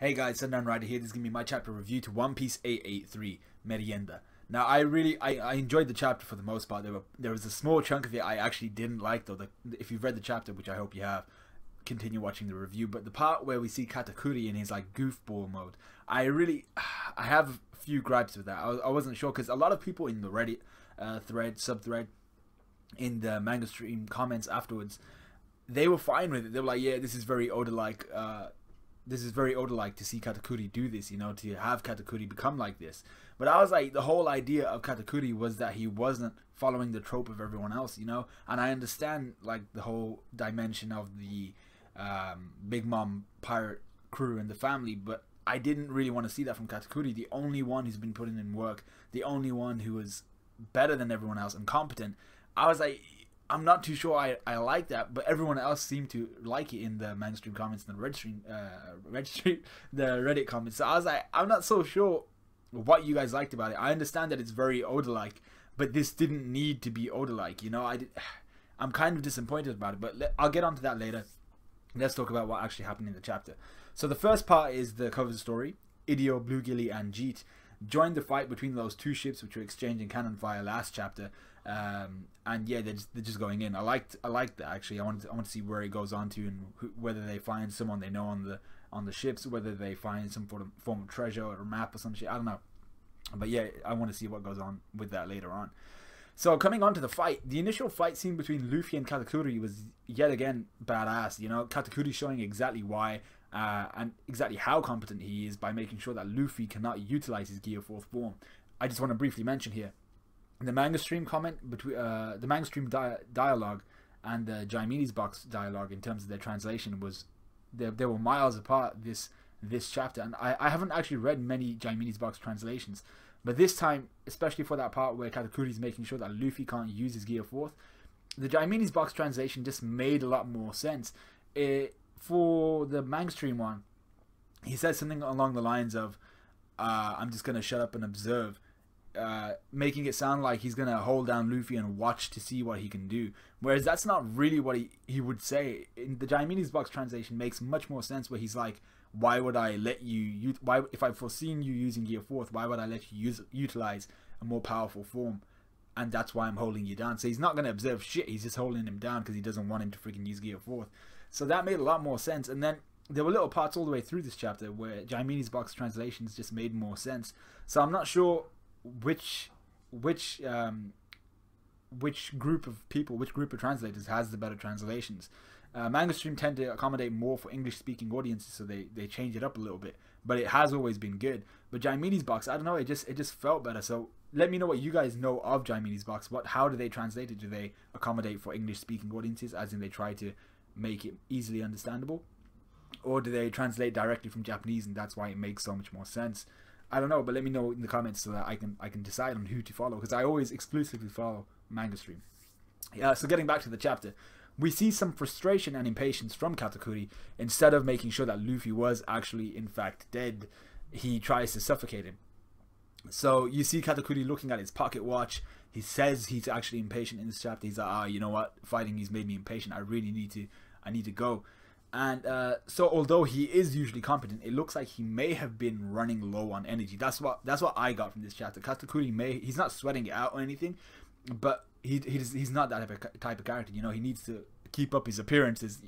Hey guys, Sundown Rider here. This is gonna be my chapter review to One Piece 883 Merienda. Now, I really I, I enjoyed the chapter for the most part. There were there was a small chunk of it I actually didn't like though. The, if you've read the chapter, which I hope you have, continue watching the review. But the part where we see Katakuri in his like goofball mode, I really I have a few gripes with that. I, I wasn't sure because a lot of people in the Reddit uh, thread, subthread, in the manga stream comments afterwards, they were fine with it. They were like, yeah, this is very Oda like. Uh, this is very Oda like to see Katakuri do this, you know, to have Katakuri become like this. But I was like, the whole idea of Katakuri was that he wasn't following the trope of everyone else, you know. And I understand like the whole dimension of the um, Big Mom pirate crew and the family, but I didn't really want to see that from Katakuri. The only one who's been putting in work, the only one who was better than everyone else and competent. I was like, I'm not too sure I, I like that, but everyone else seemed to like it in the mainstream comments and the stream, uh, stream, the Reddit comments. So I was like, I'm not so sure what you guys liked about it. I understand that it's very Oda-like, but this didn't need to be Oda-like. You know, I did, I'm kind of disappointed about it, but let, I'll get onto that later. Let's talk about what actually happened in the chapter. So the first part is the cover story. Ideo, Bluegilly, and Jeet joined the fight between those two ships which were exchanging cannon fire last chapter um, and yeah, they're just, they're just going in. I liked I liked that actually. I want I want to see where it goes on to and who, whether they find someone they know on the on the ships, whether they find some form of, form of treasure or map or some shit. I don't know. But yeah, I want to see what goes on with that later on. So coming on to the fight, the initial fight scene between Luffy and Katakuri was yet again badass. You know, Katakuri showing exactly why uh, and exactly how competent he is by making sure that Luffy cannot utilize his Gear Fourth form. I just want to briefly mention here the manga stream comment between uh, the manga stream di- dialogue and the Jaimini's box dialogue in terms of their translation was they, they were miles apart this this chapter and I, I haven't actually read many Jaimini's box translations but this time especially for that part where Katakuri is making sure that Luffy can't use his gear fourth the Jaimini's box translation just made a lot more sense it, for the manga stream one he said something along the lines of uh, I'm just gonna shut up and observe uh, making it sound like he's gonna hold down Luffy and watch to see what he can do. Whereas that's not really what he, he would say. In the Jaimini's box translation makes much more sense where he's like, why would I let you, why if I've foreseen you using Gear Fourth, why would I let you use utilize a more powerful form? And that's why I'm holding you down. So he's not gonna observe shit. He's just holding him down because he doesn't want him to freaking use Gear Fourth. So that made a lot more sense. And then there were little parts all the way through this chapter where Jaimini's box translations just made more sense. So I'm not sure which which um, which group of people, which group of translators has the better translations. Uh, manga stream tend to accommodate more for English speaking audiences, so they, they change it up a little bit. But it has always been good. But Jaimini's box, I don't know, it just it just felt better. So let me know what you guys know of Jaimini's box. What how do they translate it? Do they accommodate for English speaking audiences, as in they try to make it easily understandable, or do they translate directly from Japanese, and that's why it makes so much more sense? I don't know, but let me know in the comments so that I can I can decide on who to follow because I always exclusively follow manga stream. Yeah, so getting back to the chapter, we see some frustration and impatience from Katakuri. Instead of making sure that Luffy was actually in fact dead, he tries to suffocate him. So you see Katakuri looking at his pocket watch. He says he's actually impatient in this chapter. He's like, ah, you know what? Fighting he's made me impatient. I really need to. I need to go. And uh, so, although he is usually competent, it looks like he may have been running low on energy. That's what that's what I got from this chapter. Katakuri may he's not sweating it out or anything, but he he's he's not that type of, type of character. You know, he needs to keep up his appearances.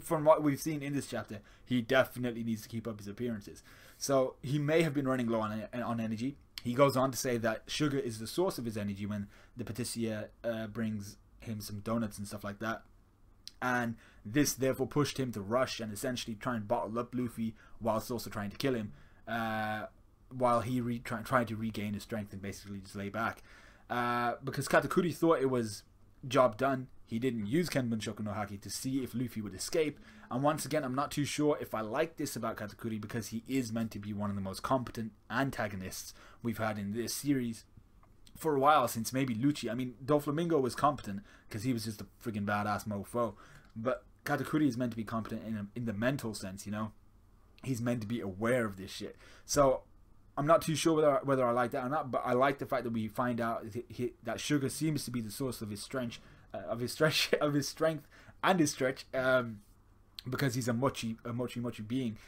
From what we've seen in this chapter, he definitely needs to keep up his appearances. So he may have been running low on on energy. He goes on to say that sugar is the source of his energy when the patissier uh, brings him some donuts and stuff like that and this therefore pushed him to rush and essentially try and bottle up Luffy whilst also trying to kill him, uh, while he re- try- trying to regain his strength and basically just lay back. Uh, because Katakuri thought it was job done, he didn't use Kenbun Shoku no Haki to see if Luffy would escape. And once again, I'm not too sure if I like this about Katakuri because he is meant to be one of the most competent antagonists we've had in this series for a while since maybe Lucci. I mean, Doflamingo was competent because he was just a freaking badass mofo. But Katakuri is meant to be competent in, a, in the mental sense, you know? He's meant to be aware of this shit. So I'm not too sure whether whether I like that or not, but I like the fact that we find out that sugar seems to be the source of his strength, uh, of his stretch, of his strength and his stretch, um, because he's a mochi, a mochi mochi being.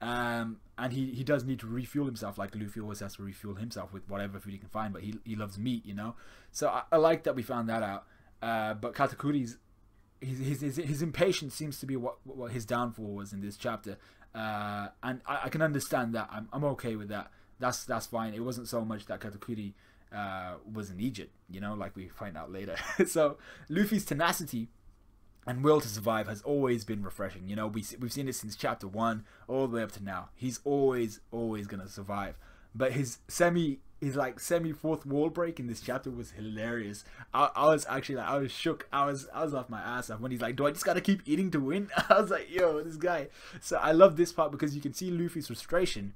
Um, and he, he does need to refuel himself, like Luffy always has to refuel himself with whatever food he can find. But he, he loves meat, you know. So I, I like that we found that out. Uh, but Katakuri's his, his, his, his impatience seems to be what, what his downfall was in this chapter. Uh, and I, I, can understand that. I'm, I'm okay with that. That's that's fine. It wasn't so much that Katakuri uh, was in Egypt, you know, like we find out later. so Luffy's tenacity and will to survive has always been refreshing. You know, we we've seen it since chapter one all the way up to now. He's always always gonna survive. But his semi his like semi fourth wall break in this chapter was hilarious. I, I was actually like I was shook. I was I was off my ass when he's like, "Do I just gotta keep eating to win?" I was like, "Yo, this guy." So I love this part because you can see Luffy's frustration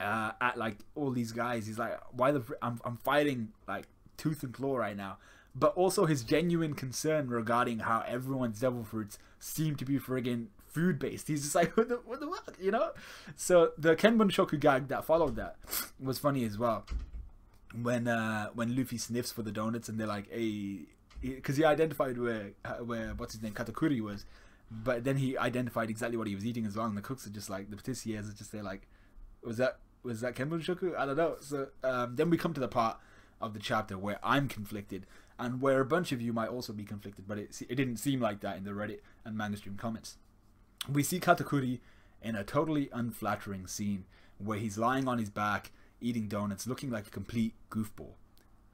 uh, at like all these guys. He's like, "Why the? I'm I'm fighting like tooth and claw right now." But also his genuine concern regarding how everyone's devil fruits seem to be friggin' food based. He's just like, what the, what the fuck, you know? So the Kenbun Shoku gag that followed that was funny as well. When uh when Luffy sniffs for the donuts and they're like, hey, because he identified where where what's his name Katakuri was, but then he identified exactly what he was eating as well. And the cooks are just like the patissiers are just there like, was that was that Kenbun Shoku? I don't know. So um, then we come to the part of the chapter where I'm conflicted and where a bunch of you might also be conflicted, but it, it didn't seem like that in the Reddit and manga stream comments. We see Katakuri in a totally unflattering scene where he's lying on his back eating donuts looking like a complete goofball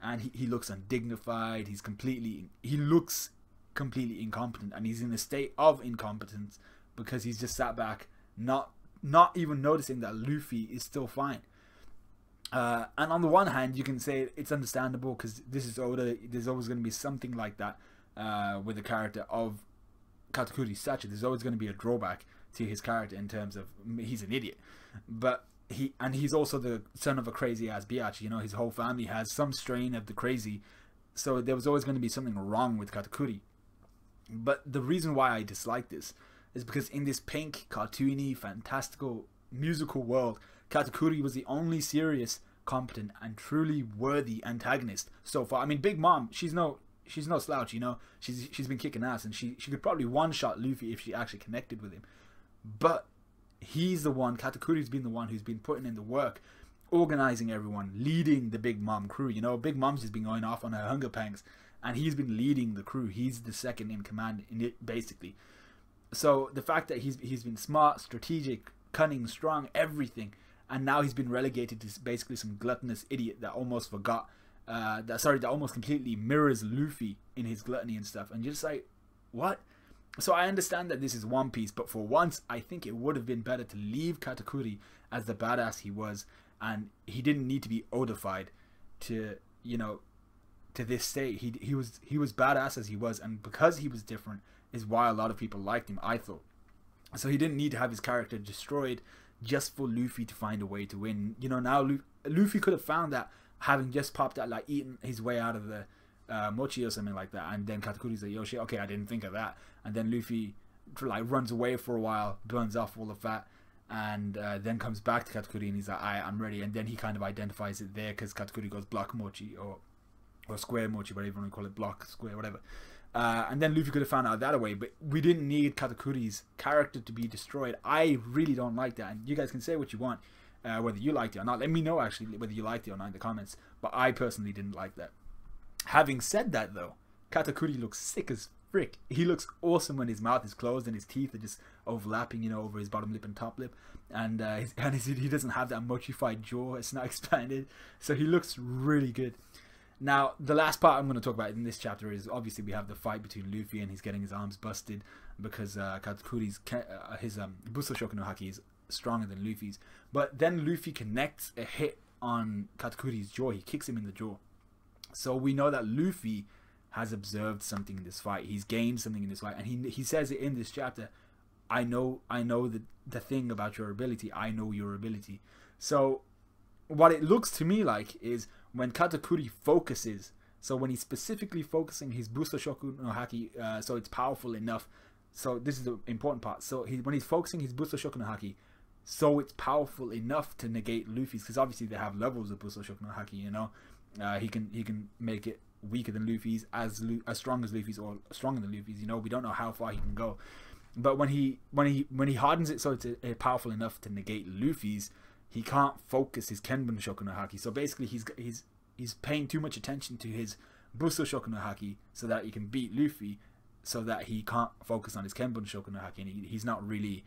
and he, he looks undignified he's completely he looks completely incompetent and he's in a state of incompetence because he's just sat back not not even noticing that Luffy is still fine uh, and on the one hand you can say it's understandable because this is Oda there's always going to be something like that uh, with the character of Katakuri's stature there's always going to be a drawback to his character in terms of he's an idiot but he and he's also the son of a crazy ass biatch. You know, his whole family has some strain of the crazy, so there was always going to be something wrong with Katakuri. But the reason why I dislike this is because in this pink, cartoony, fantastical, musical world, Katakuri was the only serious, competent, and truly worthy antagonist so far. I mean, Big Mom, she's no she's no slouch, you know. She's she's been kicking ass, and she she could probably one shot Luffy if she actually connected with him. But he's the one, Katakuri's been the one who's been putting in the work, organizing everyone, leading the Big Mom crew. You know, Big Mom's just been going off on her hunger pangs, and he's been leading the crew. He's the second in command in it, basically. So the fact that he's he's been smart, strategic, cunning, strong, everything, and now he's been relegated to basically some gluttonous idiot that almost forgot. Uh, that sorry, that almost completely mirrors Luffy in his gluttony and stuff, and you're just like, what? So I understand that this is One Piece, but for once, I think it would have been better to leave Katakuri as the badass he was, and he didn't need to be odified to, you know, to this state. He he was he was badass as he was, and because he was different, is why a lot of people liked him. I thought. So he didn't need to have his character destroyed just for Luffy to find a way to win. You know, now Luffy could have found that having just popped out, like eating his way out of the uh, Mochi or something like that, and then Katakuri's like, "Yo, shit, okay, I didn't think of that," and then Luffy like runs away for a while, burns off all the fat, and uh, then comes back to Katakuri and he's like, "I, I'm ready," and then he kind of identifies it there because Katakuri goes block Mochi or or square Mochi, whatever you want to call it, block square, whatever. Uh, and then Luffy could have found out that way, but we didn't need Katakuri's character to be destroyed. I really don't like that, and you guys can say what you want, uh, whether you liked it or not. Let me know actually whether you liked it or not in the comments. But I personally didn't like that. Having said that, though, Katakuri looks sick as frick. He looks awesome when his mouth is closed and his teeth are just overlapping, you know, over his bottom lip and top lip. And, uh, his, and his, he doesn't have that mochified jaw, it's not expanded. So he looks really good. Now, the last part I'm going to talk about in this chapter is obviously we have the fight between Luffy and he's getting his arms busted because uh, Katakuri's uh, his um, Busoshoku no Haki is stronger than Luffy's. But then Luffy connects a hit on Katakuri's jaw. He kicks him in the jaw. So we know that Luffy has observed something in this fight. He's gained something in this fight, and he he says it in this chapter. I know I know the the thing about your ability. I know your ability. So what it looks to me like is when Katakuri focuses. So when he's specifically focusing his Busoshoku no Haki, uh, so it's powerful enough. So this is the important part. So he when he's focusing his Busoshoku no Haki, so it's powerful enough to negate Luffy's because obviously they have levels of Busoshoku no Haki, you know. Uh, he can he can make it weaker than Luffy's, as as strong as Luffy's, or stronger than Luffy's. You know, we don't know how far he can go. But when he when he when he hardens it so it's uh, powerful enough to negate Luffy's, he can't focus his Kenbun Shoku no Haki. So basically, he's he's he's paying too much attention to his Busoshoku no Haki so that he can beat Luffy, so that he can't focus on his Kenbun Shoku no Haki, and he, he's not really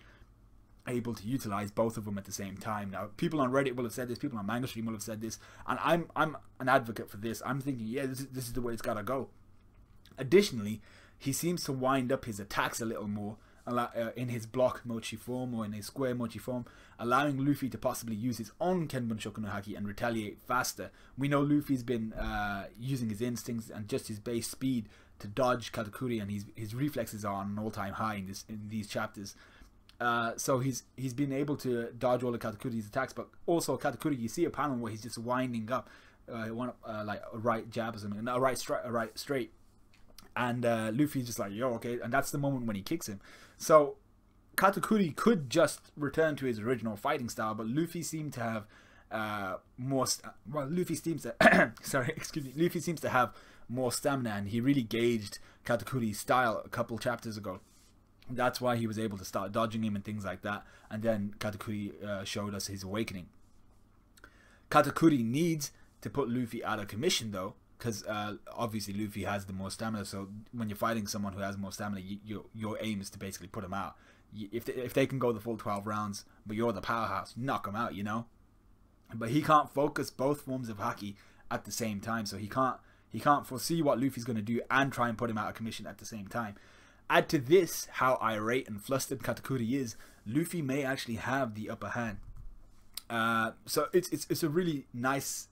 able to utilize both of them at the same time. Now, people on Reddit will have said this, people on Manga Stream will have said this, and I'm I'm an advocate for this. I'm thinking, yeah, this is, this is the way it's gotta go. Additionally, he seems to wind up his attacks a little more in his block mochi form or in his square mochi form, allowing Luffy to possibly use his own Kenbun Shoku no Haki and retaliate faster. We know Luffy's been uh, using his instincts and just his base speed to dodge Katakuri, and his his reflexes are on an all time high in this in these chapters. Uh, so he's he's been able to dodge all of Katakuri's attacks, but also Katakuri, you see a panel where he's just winding up, uh, one uh, like a right jab or something, a right a right straight, and uh, Luffy's just like yo okay, and that's the moment when he kicks him. So Katakuri could just return to his original fighting style, but Luffy seemed to have uh, more. well, Luffy seems to sorry, excuse me. Luffy seems to have more stamina, and he really gauged Katakuri's style a couple chapters ago. That's why he was able to start dodging him and things like that. And then Katakuri uh, showed us his awakening. Katakuri needs to put Luffy out of commission though, because uh, obviously Luffy has the most stamina. So when you're fighting someone who has more stamina, you, your your aim is to basically put him out. If they, if they can go the full 12 rounds, but you're the powerhouse, knock him out, you know. But he can't focus both forms of haki at the same time, so he can't he can't foresee what Luffy's going to do and try and put him out of commission at the same time. Add to this how irate and flustered Katakuri is, Luffy may actually have the upper hand. Uh, so it's, it's it's a really nice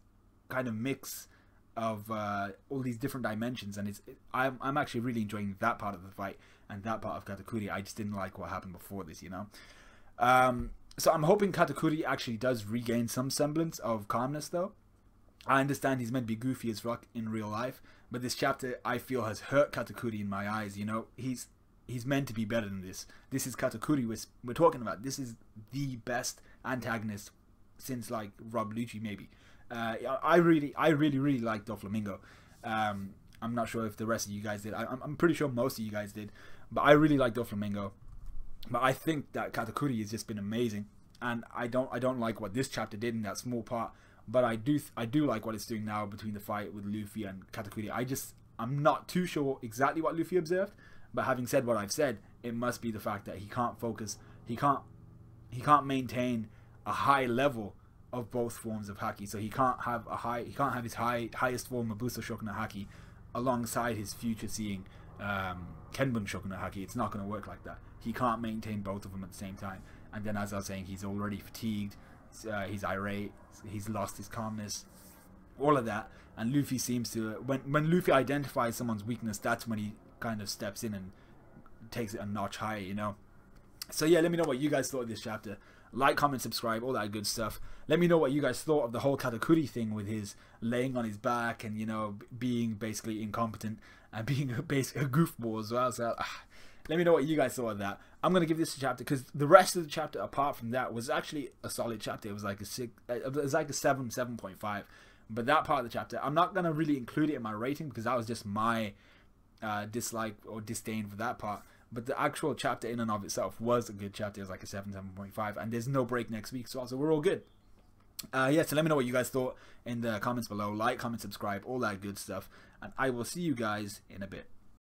kind of mix of uh, all these different dimensions, and it's it, I'm I'm actually really enjoying that part of the fight and that part of Katakuri. I just didn't like what happened before this, you know. Um, so I'm hoping Katakuri actually does regain some semblance of calmness, though. I understand he's meant to be goofy as fuck in real life, but this chapter I feel has hurt Katakuri in my eyes. You know, he's he's meant to be better than this. This is Katakuri we're, we're talking about. This is the best antagonist since like Rob Lucci maybe. Uh, I really, I really, really like Doflamingo. Um, I'm not sure if the rest of you guys did. I, am pretty sure most of you guys did, but I really like Doflamingo. But I think that Katakuri has just been amazing, and I don't, I don't like what this chapter did in that small part. But I do, I do like what it's doing now between the fight with Luffy and Katakuri. I just, I'm not too sure exactly what Luffy observed, but having said what I've said, it must be the fact that he can't focus, he can't, he can't maintain a high level of both forms of haki. So he can't have a high, he can't have his high highest form of Busoshoku no Haki alongside his future seeing um, Kenbun Shoku no Haki. It's not going to work like that. He can't maintain both of them at the same time. And then, as I was saying, he's already fatigued. Uh, he's irate. He's lost his calmness. All of that. And Luffy seems to when when Luffy identifies someone's weakness, that's when he kind of steps in and takes it a notch higher. You know. So yeah, let me know what you guys thought of this chapter. Like, comment, subscribe, all that good stuff. Let me know what you guys thought of the whole Katakuri thing with his laying on his back and you know being basically incompetent and being a, base, a goofball as well. So. Ah, let me know what you guys thought of that. I'm gonna give this a chapter because the rest of the chapter, apart from that, was actually a solid chapter. It was like a six, it was like a seven, seven point five. But that part of the chapter, I'm not gonna really include it in my rating because that was just my uh, dislike or disdain for that part. But the actual chapter in and of itself was a good chapter. It was like a 7, 7.5. And there's no break next week, so also we're all good. Uh, yeah, so let me know what you guys thought in the comments below. Like, comment, subscribe, all that good stuff. And I will see you guys in a bit.